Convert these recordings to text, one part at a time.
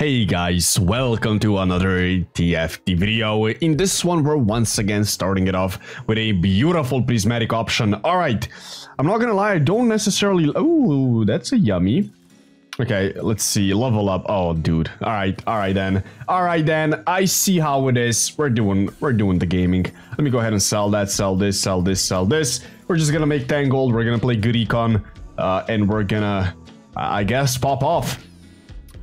Hey guys, welcome to another TFT video. In this one, we're once again starting it off with a beautiful prismatic option. Alright, I'm not gonna lie, I don't necessarily... Oh, that's a yummy. Okay, let's see, level up. Oh, dude. Alright, alright then. Alright then, I see how it is. We're doing, we're doing the gaming. Let me go ahead and sell that, sell this, sell this, sell this. We're just gonna make 10 gold, we're gonna play good econ, uh, and we're gonna, I guess, pop off.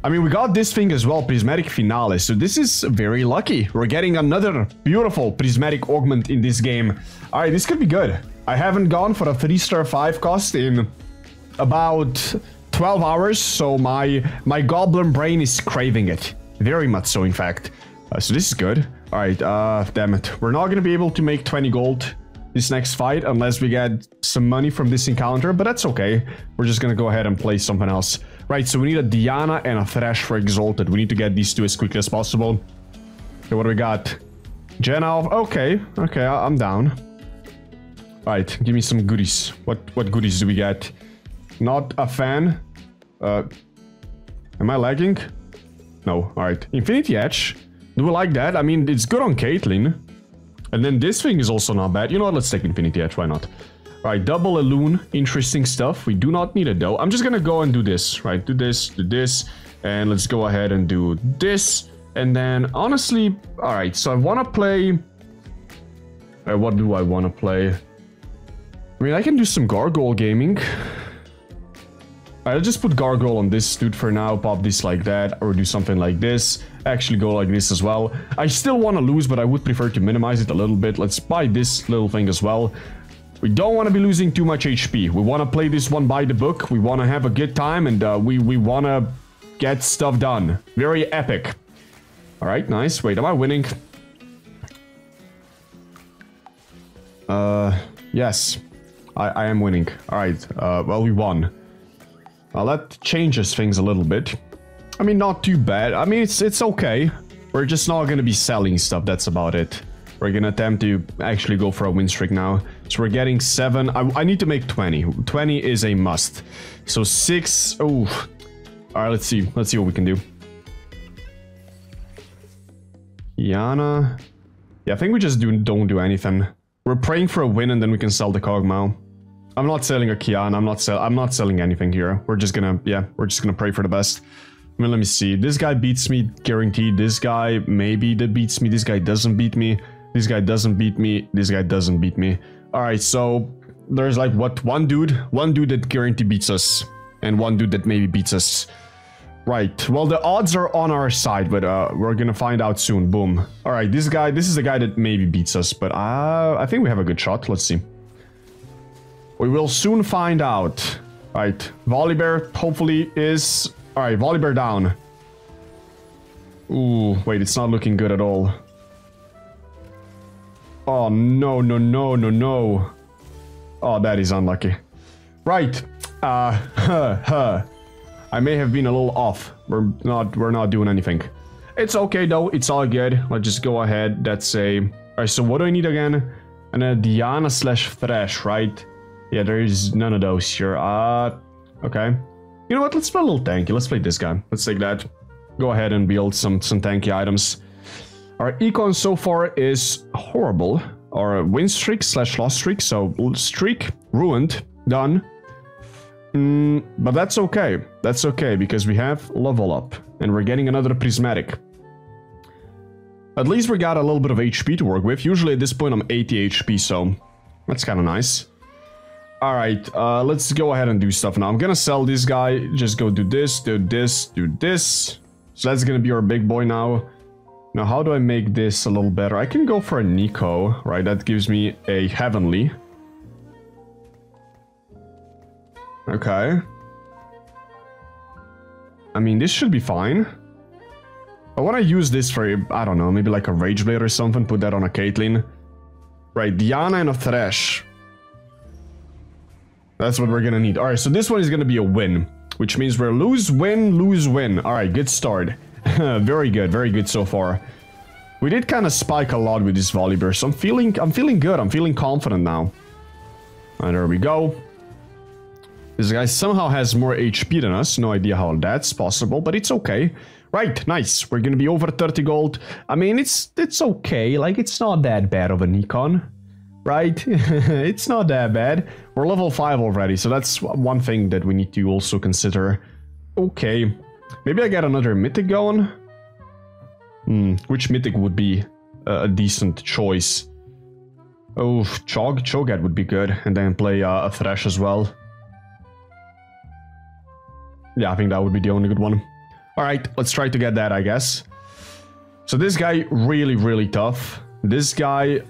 I mean, we got this thing as well, Prismatic Finale, so this is very lucky. We're getting another beautiful Prismatic Augment in this game. Alright, this could be good. I haven't gone for a 3-star 5 cost in about 12 hours, so my, my Goblin Brain is craving it. Very much so, in fact. Uh, so this is good. Alright, uh, damn it. We're not gonna be able to make 20 gold this next fight unless we get some money from this encounter, but that's okay. We're just gonna go ahead and play something else. Right, so we need a Diana and a Thresh for Exalted. We need to get these two as quickly as possible. Okay, what do we got? Janna, okay, okay, I'm down. All right, give me some goodies. What what goodies do we get? Not a fan. Uh, am I lagging? No, alright. Infinity Edge. Do we like that? I mean, it's good on Caitlyn. And then this thing is also not bad. You know what, let's take Infinity Edge, why not? Right, double Alune, interesting stuff. We do not need it though. I'm just gonna go and do this, right? Do this, do this, and let's go ahead and do this. And then, honestly, all right, so I want to play... Uh, what do I want to play? I mean, I can do some Gargoyle gaming. I'll just put Gargoyle on this dude for now, pop this like that, or do something like this. Actually go like this as well. I still want to lose, but I would prefer to minimize it a little bit. Let's buy this little thing as well. We don't want to be losing too much HP. We want to play this one by the book. We want to have a good time and uh, we, we want to get stuff done. Very epic. All right, nice. Wait, am I winning? Uh, yes. I, I am winning. All right, uh, well, we won. Well, that changes things a little bit. I mean, not too bad. I mean, it's, it's okay. We're just not going to be selling stuff. That's about it. We're gonna attempt to actually go for a win streak now. So we're getting 7. I, I need to make 20. 20 is a must. So 6. Oh. Alright, let's see. Let's see what we can do. Yana. Yeah, I think we just do, don't do anything. We're praying for a win and then we can sell the Kog'Maw. I'm not selling a Kian. I'm not sell I'm not selling anything here. We're just gonna yeah, we're just gonna pray for the best. I mean, let me see. This guy beats me, guaranteed. This guy maybe that beats me. This guy doesn't beat me. This guy doesn't beat me. This guy doesn't beat me. Alright, so there's like, what, one dude? One dude that guarantee beats us. And one dude that maybe beats us. Right, well, the odds are on our side, but uh, we're gonna find out soon. Boom. Alright, this guy, this is the guy that maybe beats us, but uh, I think we have a good shot. Let's see. We will soon find out. Right, Volibear hopefully is... Alright, Volibear down. Ooh, wait, it's not looking good at all. Oh, no, no, no, no, no. Oh, that is unlucky. Right. Uh, huh, huh. I may have been a little off. We're not, we're not doing anything. It's okay, though. It's all good. Let's just go ahead. That's a... Alright, so what do I need again? And a Diana slash Thresh, right? Yeah, there is none of those here. Uh, okay. You know what? Let's play a little tanky. Let's play this guy. Let's take that. Go ahead and build some, some tanky items. Our econ so far is horrible. Our win streak slash loss streak, so streak ruined, done. Mm, but that's okay. That's okay because we have level up and we're getting another prismatic. At least we got a little bit of HP to work with. Usually at this point I'm 80 HP, so that's kind of nice. Alright, uh, let's go ahead and do stuff now. I'm gonna sell this guy. Just go do this, do this, do this. So that's gonna be our big boy now. Now, how do I make this a little better? I can go for a Neeko, right? That gives me a Heavenly. Okay. I mean, this should be fine. I want to use this for, I don't know, maybe like a Rage Blade or something, put that on a Caitlyn. Right, Diana and a Thresh. That's what we're gonna need. Alright, so this one is gonna be a win. Which means we're lose, win, lose, win. Alright, good start. very good, very good so far. We did kind of spike a lot with this Volibear, so I'm feeling, I'm feeling good. I'm feeling confident now. And there we go. This guy somehow has more HP than us. No idea how that's possible, but it's okay. Right, nice. We're gonna be over 30 gold. I mean, it's it's okay. Like, it's not that bad of a Nikon, right? it's not that bad. We're level 5 already, so that's one thing that we need to also consider. Okay. Maybe I get another mythic going? Hmm, which mythic would be a, a decent choice? Oh, Chog, Cho'Gath would be good, and then play uh, a Thresh as well. Yeah, I think that would be the only good one. Alright, let's try to get that, I guess. So this guy, really, really tough. This guy,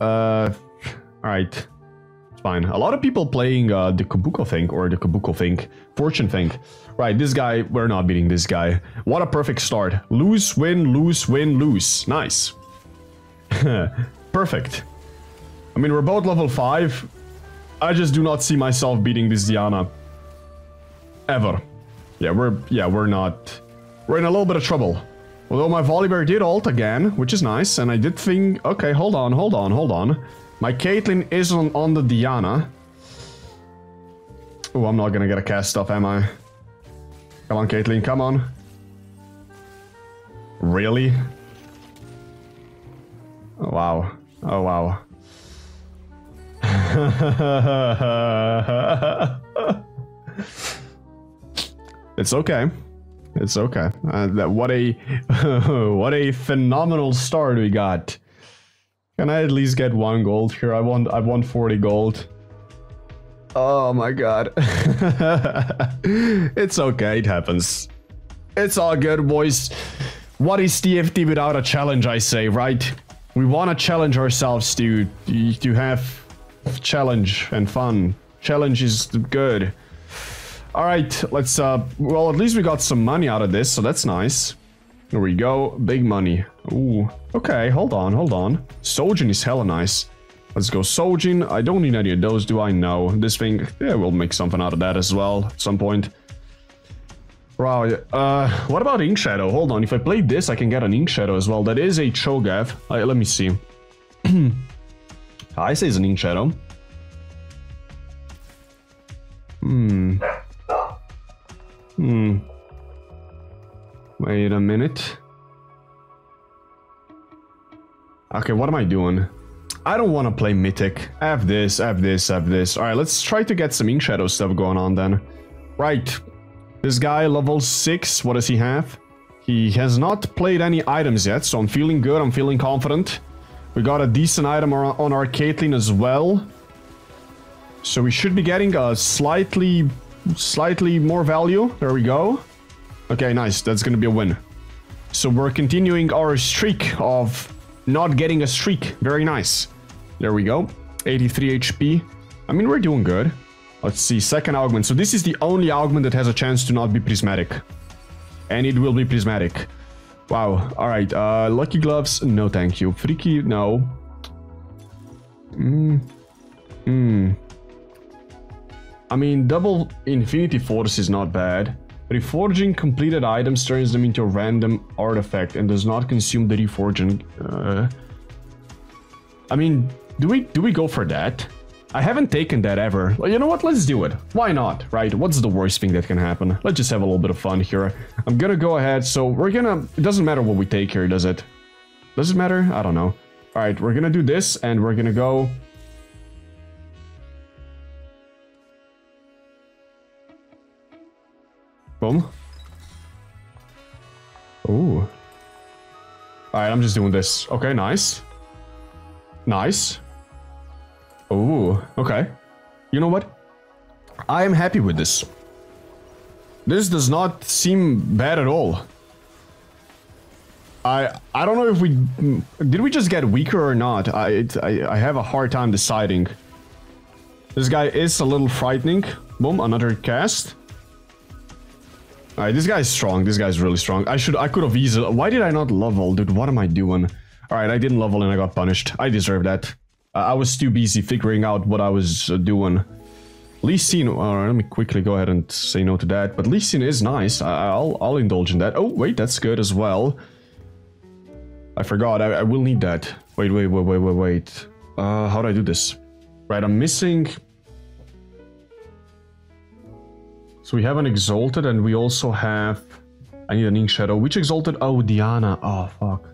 uh... Alright, it's fine. A lot of people playing uh, the Kobuko thing, or the Kobuko thing, Fortune thing. Right, this guy, we're not beating this guy. What a perfect start. Lose, win, lose, win, lose. Nice. Perfect. I mean, we're both level 5. I just do not see myself beating this Diana. Ever. Yeah, we're yeah, we're not we're in a little bit of trouble. Although my Volibear did ult again, which is nice, and I did think okay, hold on, hold on, hold on. My Caitlyn is on, on the Diana. Oh, I'm not gonna get a cast off, am I? Come on, Caitlyn, come on. Really? Oh, wow. Oh, wow. it's okay. It's okay. Uh, that what a what a phenomenal start we got. Can I at least get one gold here? I want I want 40 gold. Oh my god. it's okay, it happens. It's all good, boys. What is TFT without a challenge, I say, right? We want to challenge ourselves to, to have challenge and fun. Challenge is good. All right, let's, uh, well, at least we got some money out of this, so that's nice. There we go, big money. Ooh, okay, hold on, hold on. Sojin is hella nice. Let's go Sojin. I don't need any of those, do I? No. This thing, yeah, we'll make something out of that as well at some point. Wow, uh, what about Ink Shadow? Hold on, if I play this, I can get an Ink Shadow as well. That is a Cho'Gath. Uh, let me see. I say it's an Ink Shadow. Hmm. Hmm. Wait a minute. Okay, what am I doing? I don't want to play Mythic. I have this, I have this, I have this. Alright, let's try to get some Ink Shadow stuff going on then. Right, this guy, level 6, what does he have? He has not played any items yet, so I'm feeling good, I'm feeling confident. We got a decent item on our Caitlyn as well. So we should be getting a slightly, slightly more value. There we go. Okay, nice. That's going to be a win. So we're continuing our streak of not getting a streak. Very nice. There we go. 83 HP. I mean, we're doing good. Let's see, second augment. So this is the only augment that has a chance to not be prismatic. And it will be prismatic. Wow. All right. Uh, lucky gloves. No, thank you. Freaky. No. Hmm. Hmm. I mean, double infinity force is not bad. Reforging completed items turns them into a random artifact and does not consume the reforging. Uh, I mean, do we do we go for that? I haven't taken that ever. Well, you know what? Let's do it. Why not, right? What's the worst thing that can happen? Let's just have a little bit of fun here. I'm gonna go ahead. So we're gonna... It doesn't matter what we take here, does it? Does it matter? I don't know. All right, we're gonna do this and we're gonna go... Boom. Ooh. Alright, I'm just doing this. Okay, nice. Nice. Oh, okay. You know what? I am happy with this. This does not seem bad at all. I I don't know if we did we just get weaker or not. I it, I I have a hard time deciding. This guy is a little frightening. Boom, another cast. Alright, this guy's strong. This guy's really strong. I should I could have easily why did I not level? Dude, what am I doing? Alright, I didn't level and I got punished. I deserve that. Uh, I was too busy figuring out what I was uh, doing. Lee Sin, alright, let me quickly go ahead and say no to that. But Lee Sin is nice. I will I'll indulge in that. Oh, wait, that's good as well. I forgot, I, I will need that. Wait, wait, wait, wait, wait, wait. Uh, how do I do this? Right, I'm missing... So we have an Exalted and we also have... I need an Ink Shadow. Which Exalted? Oh, Diana. Oh, fuck.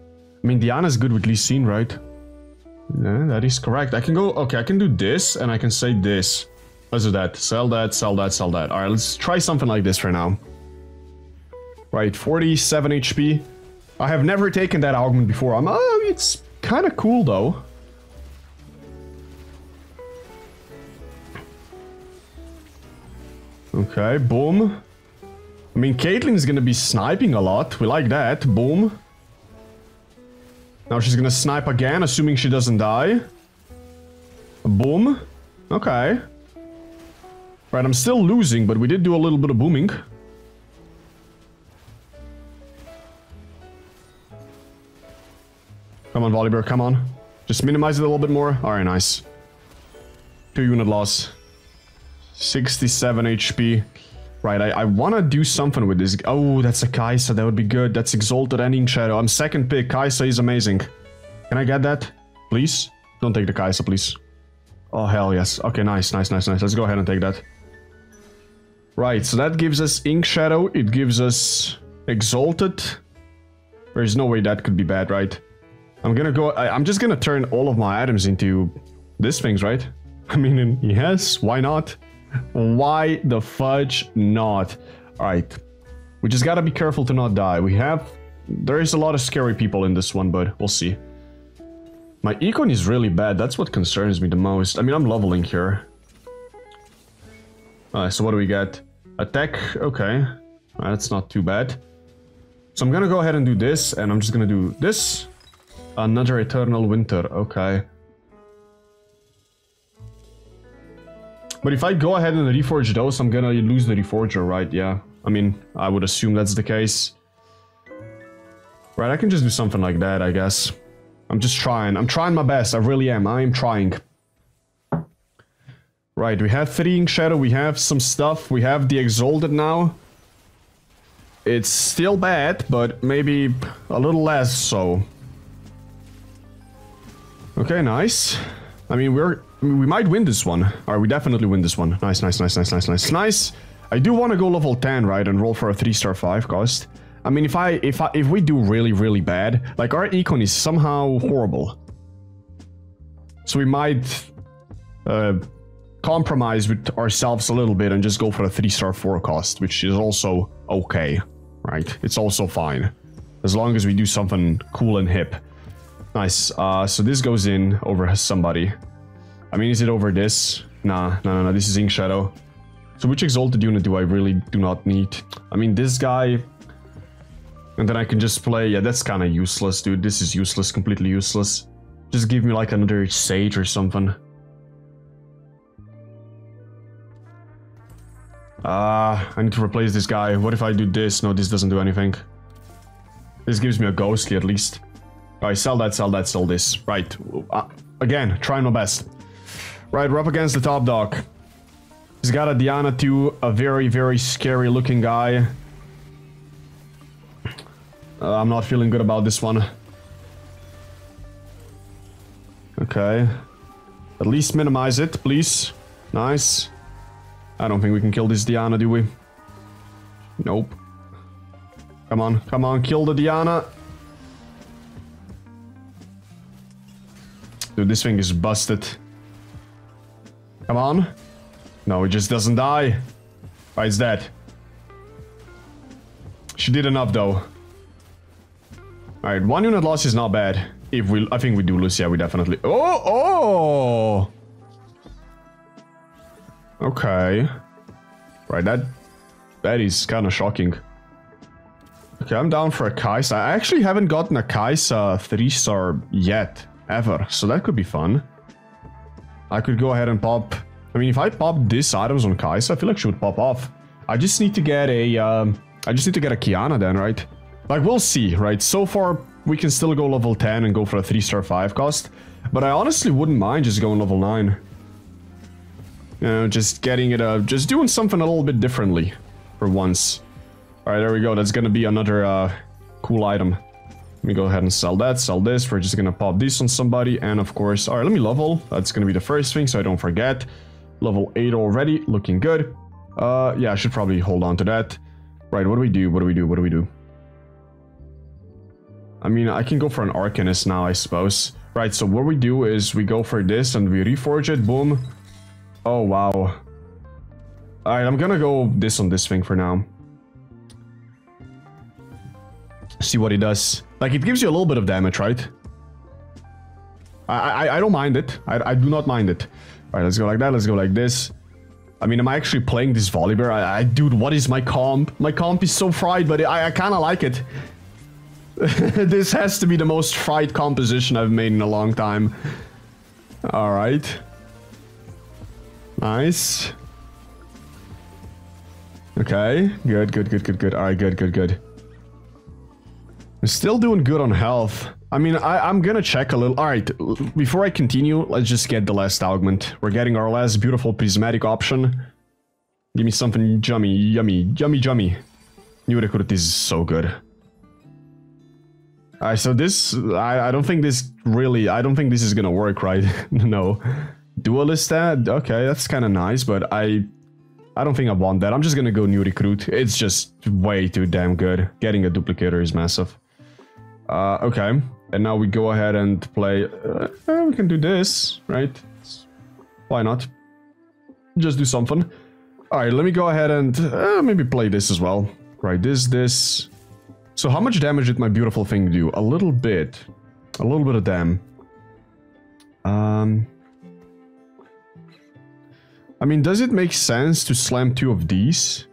I mean, Diana's good with Lee Sin, right? Yeah, that is correct. I can go... Okay, I can do this and I can say this. Let's do that. Sell that, sell that, sell that. Alright, let's try something like this for now. Right, 47 HP. I have never taken that augment before. I'm, uh, it's kind of cool though. Okay, boom. I mean, Caitlyn's gonna be sniping a lot. We like that. Boom. Now she's gonna snipe again, assuming she doesn't die. Boom. Okay. Right, I'm still losing, but we did do a little bit of booming. Come on, Volibear, come on. Just minimize it a little bit more. Alright, nice. Two unit loss. 67 HP. Right, I, I want to do something with this. Oh, that's a Kai'Sa. That would be good. That's Exalted Ending Shadow. I'm second pick. Kai'Sa is amazing. Can I get that? Please? Don't take the Kai'Sa, please. Oh, hell yes. Okay, nice, nice, nice, nice. Let's go ahead and take that. Right, so that gives us Ink Shadow. It gives us Exalted. There's no way that could be bad, right? I'm gonna go... I, I'm just gonna turn all of my items into these things, right? I mean, yes, why not? Why the fudge not? Alright. We just gotta be careful to not die. We have... There is a lot of scary people in this one, but we'll see. My econ is really bad. That's what concerns me the most. I mean, I'm leveling here. Alright, so what do we get? Attack, okay. that's not too bad. So I'm gonna go ahead and do this, and I'm just gonna do this. Another Eternal Winter, okay. But if I go ahead and reforge those, I'm gonna lose the reforger, right? Yeah. I mean, I would assume that's the case. Right, I can just do something like that, I guess. I'm just trying. I'm trying my best. I really am. I am trying. Right, we have Ink Shadow. We have some stuff. We have the Exalted now. It's still bad, but maybe a little less so. Okay, nice. I mean, we're we might win this one. Alright, we definitely win this one. Nice, nice, nice, nice, nice, nice, nice. I do want to go level 10, right, and roll for a 3-star 5 cost. I mean, if I if I if we do really really bad, like our econ is somehow horrible. So we might uh, compromise with ourselves a little bit and just go for a 3-star 4 cost, which is also okay, right? It's also fine. As long as we do something cool and hip. Nice. Uh, so this goes in over somebody. I mean, is it over this? Nah, no, no, no. This is Ink Shadow. So which Exalted unit do I really do not need? I mean, this guy... And then I can just play... Yeah, that's kind of useless, dude. This is useless, completely useless. Just give me like another Sage or something. Ah, uh, I need to replace this guy. What if I do this? No, this doesn't do anything. This gives me a ghostly at least. Alright, sell that, sell that, sell this. Right. Uh, again, trying my best. Right, we're up against the top dog. He's got a Diana too, a very, very scary looking guy. Uh, I'm not feeling good about this one. Okay. At least minimize it, please. Nice. I don't think we can kill this Diana, do we? Nope. Come on, come on, kill the Diana. Dude, this thing is busted. Come on. No, he just doesn't die. Oh, it's dead. She did enough, though. Alright, one unit loss is not bad. If we... I think we do lose. Yeah, we definitely... Oh! Oh! Okay. Right, that... That is kind of shocking. Okay, I'm down for a Kai'Sa. I actually haven't gotten a Kai'Sa 3-star yet ever. So that could be fun. I could go ahead and pop... I mean, if I pop these items on Kai'Sa, I feel like she would pop off. I just need to get a... Um, I just need to get a Qiyana then, right? Like, we'll see, right? So far, we can still go level 10 and go for a 3-star 5 cost. But I honestly wouldn't mind just going level 9. You know, just getting it, uh, just doing something a little bit differently for once. Alright, there we go. That's gonna be another, uh, cool item. Let me go ahead and sell that, sell this. We're just gonna pop this on somebody. And of course, all right, let me level. That's gonna be the first thing, so I don't forget. Level 8 already, looking good. Uh, yeah, I should probably hold on to that. Right, what do we do? What do we do? What do we do? I mean, I can go for an Arcanist now, I suppose. Right, so what we do is we go for this and we reforge it, boom. Oh, wow. Alright, I'm gonna go this on this thing for now. See what he does. Like, it gives you a little bit of damage, right? I I, I don't mind it. I, I do not mind it. Alright, let's go like that. Let's go like this. I mean, am I actually playing this Volibear? I, I dude, what is my comp? My comp is so fried, but I, I kind of like it. this has to be the most fried composition I've made in a long time. Alright. Nice. Okay, good, good, good, good, good. Alright, good, good, good. Still doing good on health. I mean, I, am gonna check a little. Alright, before I continue, let's just get the last augment. We're getting our last beautiful prismatic option. Give me something yummy, yummy, yummy, yummy. New recruit is so good. Alright, so this, I, I don't think this really, I don't think this is gonna work, right? no. Duelist that? Uh, okay, that's kind of nice, but I, I don't think I want that. I'm just gonna go new recruit. It's just way too damn good. Getting a duplicator is massive. Uh, okay, and now we go ahead and play, uh, we can do this, right? Why not? Just do something. Alright, let me go ahead and uh, maybe play this as well. Right, this, this, so how much damage did my beautiful thing do? A little bit. A little bit of damn. Um... I mean, does it make sense to slam two of these?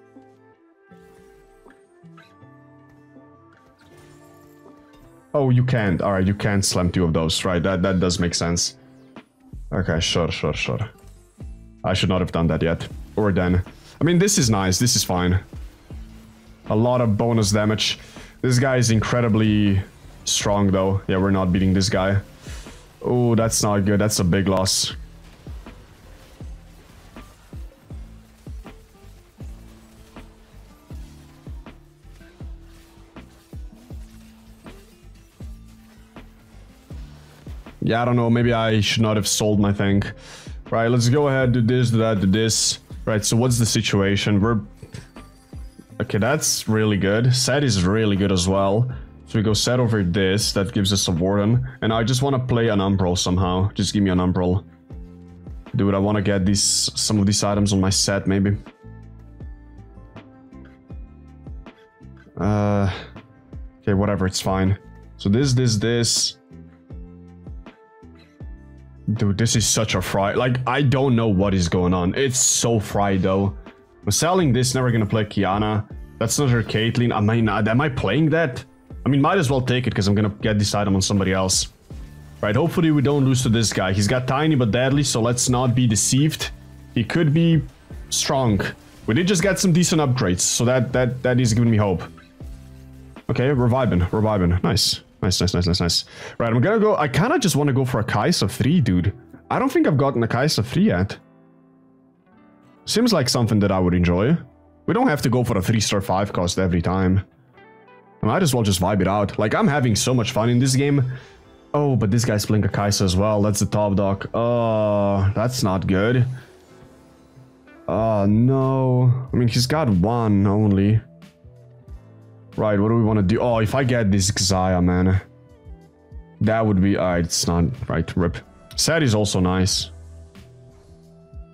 Oh, you can't. Alright, you can't slam two of those. Right, that, that does make sense. Okay, sure, sure, sure. I should not have done that yet. Or then. I mean, this is nice. This is fine. A lot of bonus damage. This guy is incredibly strong though. Yeah, we're not beating this guy. Oh, that's not good. That's a big loss. Yeah, I don't know. Maybe I should not have sold my thing. Right, let's go ahead, do this, do that, do this. Right, so what's the situation? We're Okay, that's really good. Sett is really good as well. So we go Sett over this, that gives us a Warden. And I just want to play an Umbral somehow. Just give me an Umbral. Dude, I want to get these some of these items on my Sett, maybe. Uh, okay, whatever, it's fine. So this, this, this. Dude, this is such a fry. Like, I don't know what is going on. It's so fried, though. I'm selling this, never gonna play Qiyana. That's not her Caitlyn. I mean, am I playing that? I mean, might as well take it because I'm gonna get this item on somebody else. Right, hopefully we don't lose to this guy. He's got tiny but deadly, so let's not be deceived. He could be strong. We did just get some decent upgrades, so that that that is giving me hope. Okay, reviving, reviving. Nice. Nice, nice, nice, nice, nice. Right, I'm gonna go... I kind of just want to go for a Kai'Sa 3, dude. I don't think I've gotten a Kai'Sa 3 yet. Seems like something that I would enjoy. We don't have to go for a 3-star 5 cost every time. I might as well just vibe it out. Like, I'm having so much fun in this game. Oh, but this guy's playing a Kai'Sa as well. That's the top dog. Oh, that's not good. Oh, no. I mean, he's got one only. Right, what do we want to do? Oh, if I get this Xayah, man. That would be... Alright, it's not... Right, rip. Sett is also nice.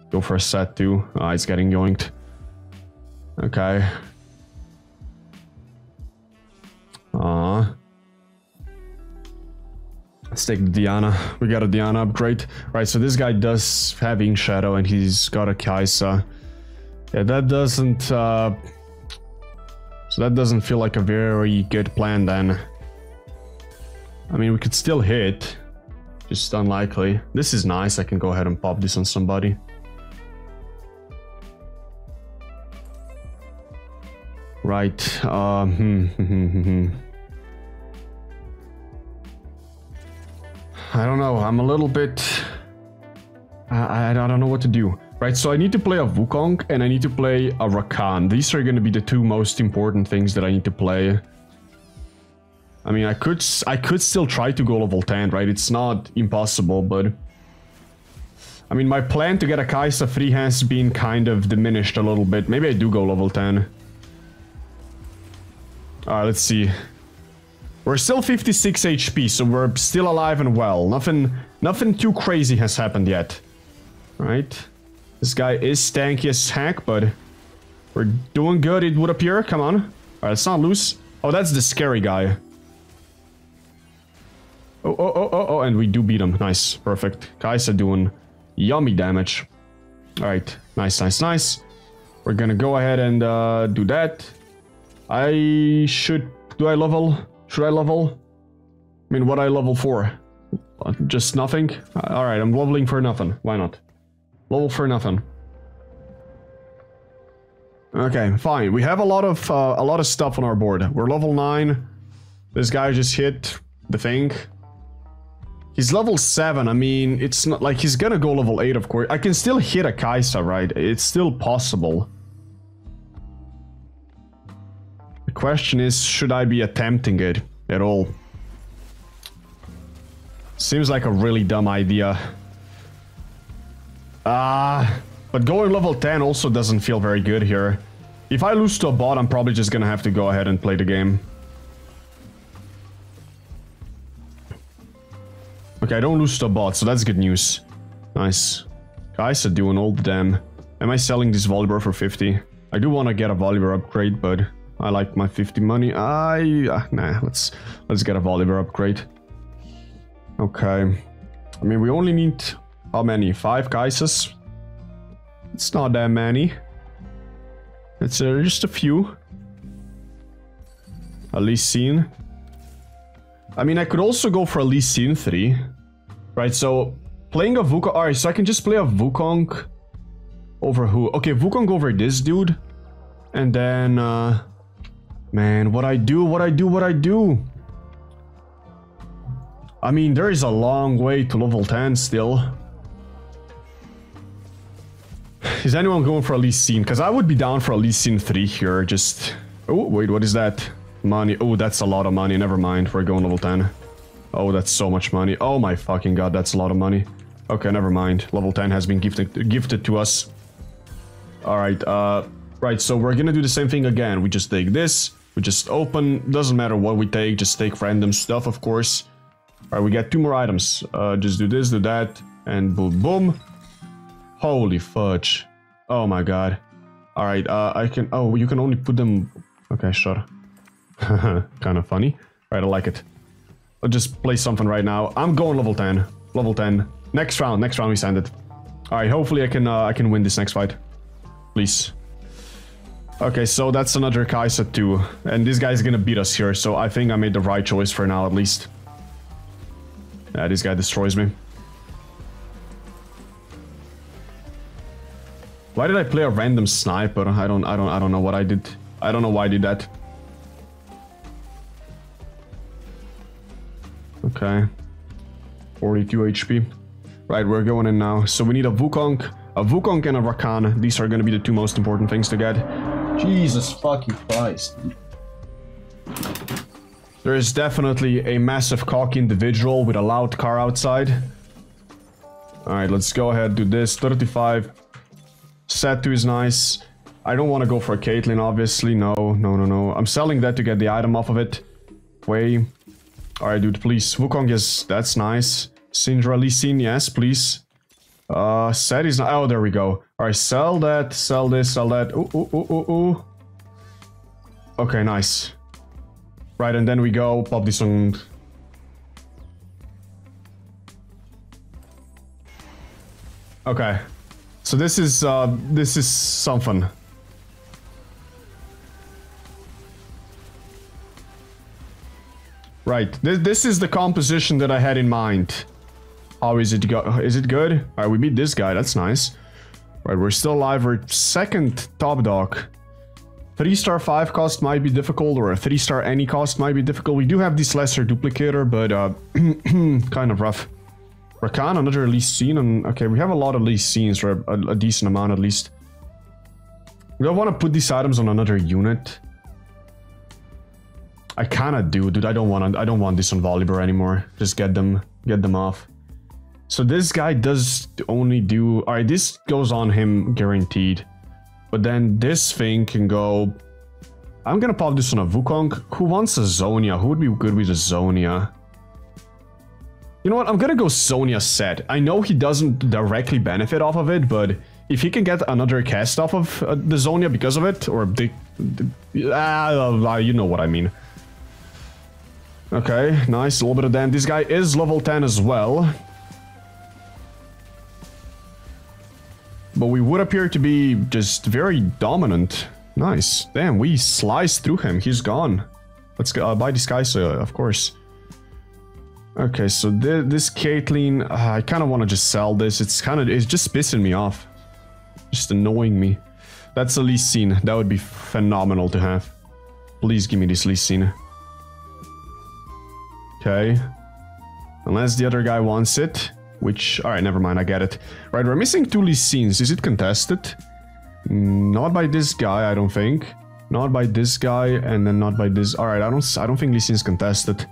Go for a Sett too. Ah, it's getting yoinked. Okay. Ah. Let's take Diana. We got a Diana upgrade. Right, so this guy does have Ink Shadow and he's got a Kai'Sa. Yeah, that doesn't... Uh, that doesn't feel like a very good plan then. I mean, we could still hit. Just unlikely. This is nice. I can go ahead and pop this on somebody. Right. Um, I don't know. I'm a little bit... I, I, don't know what to do. Right, so I need to play a Wukong and I need to play a Rakan. These are going to be the two most important things that I need to play. I mean, I could I could still try to go level 10, right? It's not impossible, but... I mean, my plan to get a Kai'Sa free has been kind of diminished a little bit. Maybe I do go level 10. Alright, let's see. We're still 56 HP, so we're still alive and well. Nothing, nothing too crazy has happened yet. Right? This guy is stanky as heck, but we're doing good, it would appear. Come on. Alright, not lose. Oh, that's the scary guy. Oh, oh, oh, oh, oh, and we do beat him. Nice. Perfect. Kai'Sa doing yummy damage. Alright. Nice, nice, nice. We're gonna go ahead and uh, do that. I should... Do I level? Should I level? I mean, what I level for? Uh, just nothing? Alright, I'm leveling for nothing. Why not? Level for nothing. Okay, fine. We have a lot of uh, a lot of stuff on our board. We're level 9. This guy just hit the thing. He's level 7. I mean, it's not like he's gonna go level 8, of course. I can still hit a Kai'Sa, right? It's still possible. The question is, should I be attempting it at all? Seems like a really dumb idea. Uh, but going level 10 also doesn't feel very good here. If I lose to a bot, I'm probably just gonna have to go ahead and play the game. Okay, I don't lose to a bot, so that's good news. Nice. Guys are doing all the damn. Am I selling this Volibear for 50? I do want to get a Volibear upgrade, but I like my 50 money. I... Uh, nah, let's, let's get a Volibear upgrade. Okay. I mean, we only need... How many? Five Kai'Sas? It's not that many. It's uh, just a few. At least seen. I mean, I could also go for a Lee Sin 3. Right, so playing a Wukong... Alright, so I can just play a Wukong over who? Okay, Wukong over this dude. And then... Uh, man, what I do, what I do, what I do. I mean, there is a long way to level 10 still. Is anyone going for a Lee Sin? Because I would be down for a Lee Sin 3 here, just... Oh, wait, what is that? Money. Oh, that's a lot of money. Never mind. We're going level 10. Oh, that's so much money. Oh my fucking god, that's a lot of money. Okay, never mind. Level 10 has been gifted gifted to us. Alright, uh... Right, so we're gonna do the same thing again. We just take this. We just open. Doesn't matter what we take. Just take random stuff, of course. Alright, we get two more items. Uh, just do this, do that. And boom, boom. Holy fudge. Oh my god. Alright, uh, I can... Oh, you can only put them... Okay, sure. kind of funny. Right, I like it. I'll just play something right now. I'm going level 10. Level 10. Next round. Next round we send it. Alright, hopefully I can uh, I can win this next fight. Please. Okay, so that's another Kai'Sa too. And this guy's gonna beat us here, so I think I made the right choice for now at least. Yeah, this guy destroys me. Why did I play a random sniper? I don't I don't I don't know what I did. I don't know why I did that. Okay. 42 HP. Right, we're going in now. So we need a Wukong, a Wukong and a Rakan. These are going to be the two most important things to get. Jesus fucking Christ. There is definitely a massive cocky individual with a loud car outside. Alright, let's go ahead do this. 35. Set2 is nice. I don't want to go for Caitlyn, obviously. No, no, no, no. I'm selling that to get the item off of it. Way. Alright, dude, please. Wukong is... That's nice. Syndra Lee Sin, yes, please. Uh, Sett is not... Oh, there we go. Alright, sell that, sell this, sell that. Ooh, ooh, ooh, ooh, ooh. Okay, nice. Right, and then we go pop this on... Okay. So this is, uh, this is something. Right, this, this is the composition that I had in mind. How is it go is it good? Alright, we beat this guy, that's nice. Right, we're still alive, we're second top dog. 3 star 5 cost might be difficult, or a 3 star any cost might be difficult. We do have this lesser duplicator, but uh, kind of rough. Rakan, another Lee Sin, and okay, we have a lot of Lee Sins, for a, a decent amount at least. We don't want to put these items on another unit. I kinda do, dude. I don't want I don't want this on Volibear anymore. Just get them get them off. So this guy does only do... Alright, this goes on him guaranteed. But then this thing can go... I'm gonna pop this on a Wukong. Who wants a Zhonya? Who would be good with a Zhonya? You know what? I'm gonna go Zhonya Sett. I know he doesn't directly benefit off of it, but if he can get another cast off of uh, the Zhonya because of it, or the... the uh, you know what I mean. Okay, nice, a little bit of damage. This guy is level 10 as well. But we would appear to be just very dominant. Nice. Damn, we sliced through him. He's gone. Let's go, uh, buy this guy, so, of course. Okay, so th this Caitlyn, uh, I kind of want to just sell this. It's kind of, it's just pissing me off. Just annoying me. That's a Lee Sin. That would be phenomenal to have. Please give me this Lee Sin. Okay. Unless the other guy wants it. Which, alright, never mind, I get it. Right, we're missing two Lee Sins. Is it contested? Not by this guy, I don't think. Not by this guy, and then not by this. Alright, I don't I don't think Lee Sin's contested.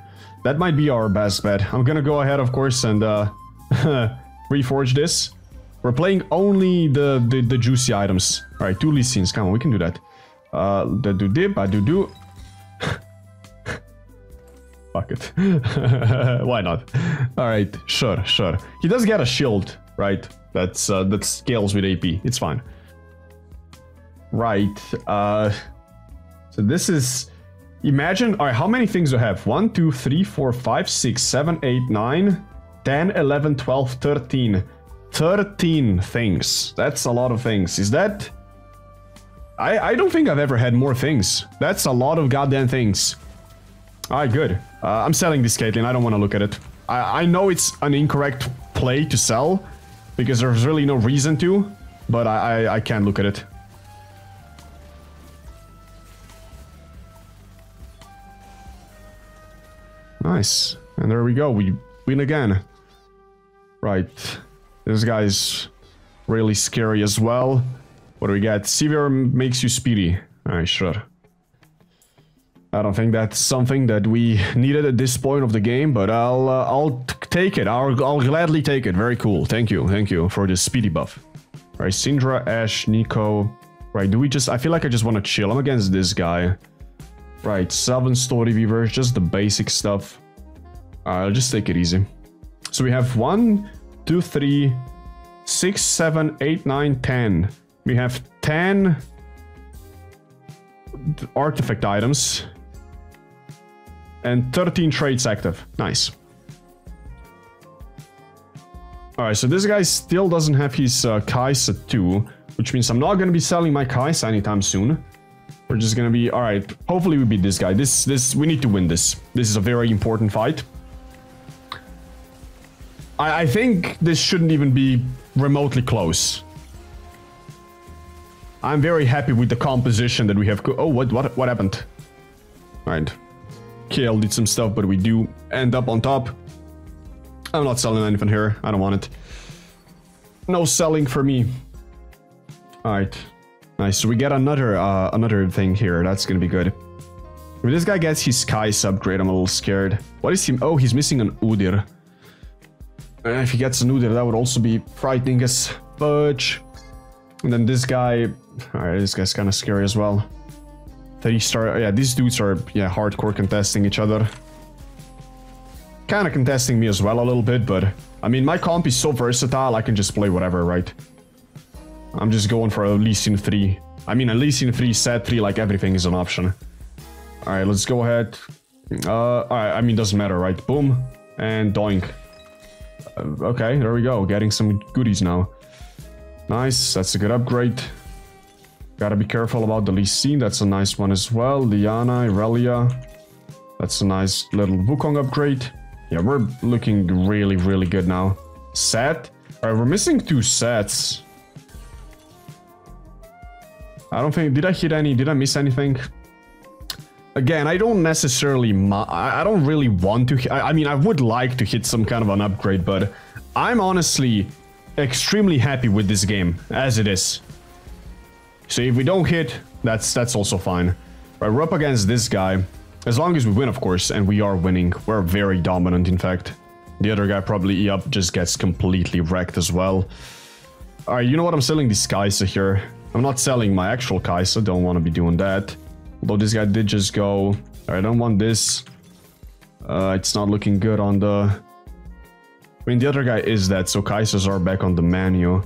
That might be our best bet. I'm gonna go ahead, of course, and uh, reforge this. We're playing only the, the, the juicy items. Alright, two Lee Sins. Come on, we can do that. Uh, the do dip, I do do. Fuck it. Why not? Alright, sure, sure. He does get a shield, right? That's uh, that scales with AP. It's fine. Right. Uh, so this is... Imagine, alright, how many things do I have? 1, 2, 3, 4, 5, 6, 7, 8, 9, 10, 11, 12, 13. 13 things. That's a lot of things. Is that... I, I don't think I've ever had more things. That's a lot of goddamn things. Alright, good. Uh, I'm selling this Caitlyn. I don't want to look at it. I, I know it's an incorrect play to sell, because there's really no reason to, but I, I, I can't look at it. Nice. And there we go. We win again. Right. This guy's really scary as well. What do we got? Severe makes you speedy. Alright, sure. I don't think that's something that we needed at this point of the game, but I'll uh, I'll take it. I'll, I'll gladly take it. Very cool. Thank you. Thank you for this speedy buff. Right, Syndra, Ashe, Neeko. Right, do we just... I feel like I just want to chill. I'm against this guy. Right, seven story weavers, just the basic stuff. Uh, I'll just take it easy. So we have one, two, three, six, seven, eight, nine, ten. We have ten artifact items and 13 traits active. Nice. Alright, so this guy still doesn't have his uh, Kai'Sa 2, which means I'm not going to be selling my Kai'Sa anytime soon. We're just to be... Alright, hopefully we beat this guy. This, this, we need to win this. This is a very important fight. I, I think this shouldn't even be remotely close. I'm very happy with the composition that we have... Oh, what, what, what happened? Alright. KL did some stuff, but we do end up on top. I'm not selling anything here. I don't want it. No selling for me. Alright. Nice. So we get another uh, another thing here. That's gonna be good. If this guy gets his Kai's upgrade, I'm a little scared. What is he? Oh, he's missing an Udyr. Uh, if he gets an Udyr, that would also be frightening as fudge. And then this guy... Alright, this guy's kind of scary as well. Three star. Yeah, these dudes are yeah hardcore contesting each other. Kind of contesting me as well a little bit, but I mean my comp is so versatile. I can just play whatever, right? I'm just going for a Sin 3. I mean, Sin 3, Sett 3, like everything is an option. Alright, let's go ahead. Uh, I mean, doesn't matter, right? Boom. And doink. Uh, okay, there we go. Getting some goodies now. Nice, that's a good upgrade. Gotta be careful about the Lee Sin, that's a nice one as well. Liana, Irelia. That's a nice little Wukong upgrade. Yeah, we're looking really, really good now. Sett? Alright, we're missing two Setts. I don't think... Did I hit any? Did I miss anything? Again, I don't necessarily... I don't really want to... I mean, I would like to hit some kind of an upgrade, but... I'm honestly extremely happy with this game, as it is. So if we don't hit, that's that's also fine. Right, we're up against this guy. As long as we win, of course, and we are winning. We're very dominant, in fact. The other guy probably, yep, just gets completely wrecked as well. Alright, you know what? I'm selling this Kai'Sa here. I'm not selling my actual Kai'Sa. Don't want to be doing that. Although this guy did just go... I don't want this. Uh, it's not looking good on the... I mean, the other guy is dead, so Kai'Sas are back on the menu.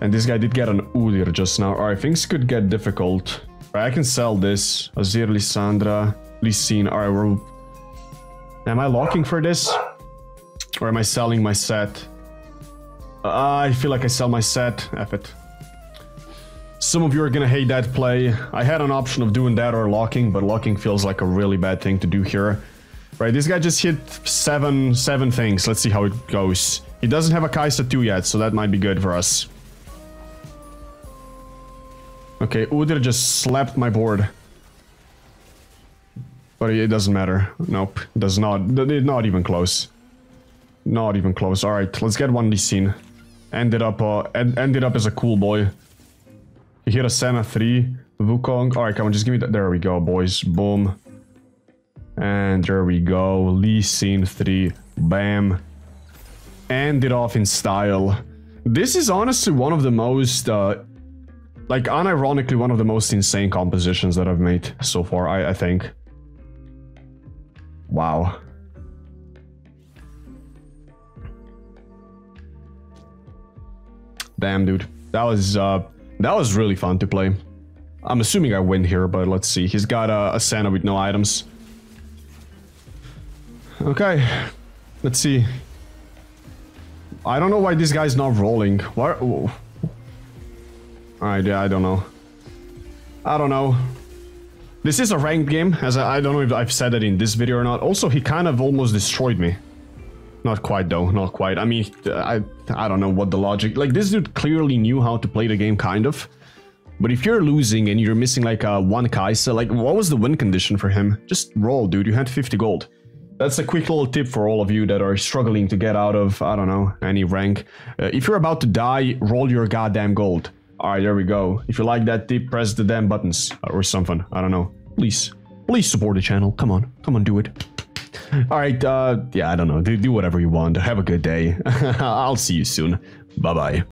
And this guy did get an Udyr just now. Alright, things could get difficult. Right, I can sell this. Azir, Lissandra, Lee Sin. Alright, we're... Am I locking for this? Or am I selling my Sett? Uh, I feel like I sell my Sett. F it. Some of you are gonna hate that play. I had an option of doing that or locking, but locking feels like a really bad thing to do here. Right, this guy just hit seven, seven things. Let's see how it goes. He doesn't have a Kai'Sa 2 yet, so that might be good for us. Okay, Udyr just slapped my board. But it doesn't matter. Nope, does not. Not even close. Not even close. All right, let's get one Lee Sin. Ended up, uh, ended up as a cool boy. He hit a Senna 3. Wukong. All right, come on, just give me that. There we go, boys. Boom. And there we go. Lee Sin 3. Bam. Ended off in style. This is honestly one of the most, uh, like, unironically, one of the most insane compositions that I've made so far, I, I think. Wow. Damn, dude. That was, uh, that was really fun to play. I'm assuming I win here, but let's see. He's got a, a Senna with no items. Okay. Let's see. I don't know why this guy's not rolling. Why? Alright, yeah, I don't know. I don't know. This is a ranked game, as I, I don't know if I've said that in this video or not. Also, he kind of almost destroyed me. Not quite though, not quite. I mean, I, I don't know what the logic... Like, this dude clearly knew how to play the game, kind of. But if you're losing and you're missing like a one Kai'Sa, like what was the win condition for him? Just roll, dude. You had 50 gold. That's a quick little tip for all of you that are struggling to get out of, I don't know, any rank. Uh, if you're about to die, roll your goddamn gold. Alright, there we go. If you like that tip, press the damn buttons. Or something. I don't know. Please. Please support the channel. Come on. Come on, do it. Alright, uh, yeah, I don't know. Do, do whatever you want. Have a good day. I'll see you soon. Bye-bye.